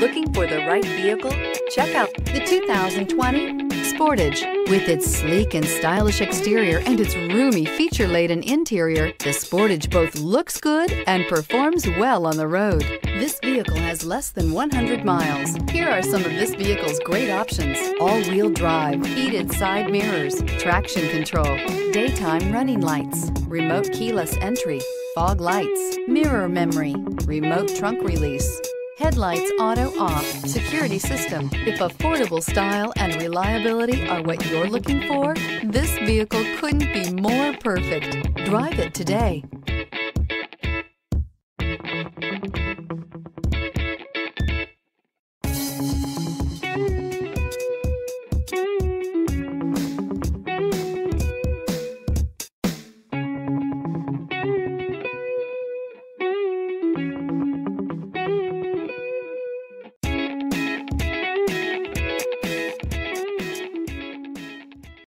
Looking for the right vehicle? Check out the 2020 Sportage. With its sleek and stylish exterior and its roomy feature-laden interior, the Sportage both looks good and performs well on the road. This vehicle has less than 100 miles. Here are some of this vehicle's great options. All-wheel drive, heated side mirrors, traction control, daytime running lights, remote keyless entry, fog lights, mirror memory, remote trunk release, Headlights auto off, security system. If affordable style and reliability are what you're looking for, this vehicle couldn't be more perfect. Drive it today.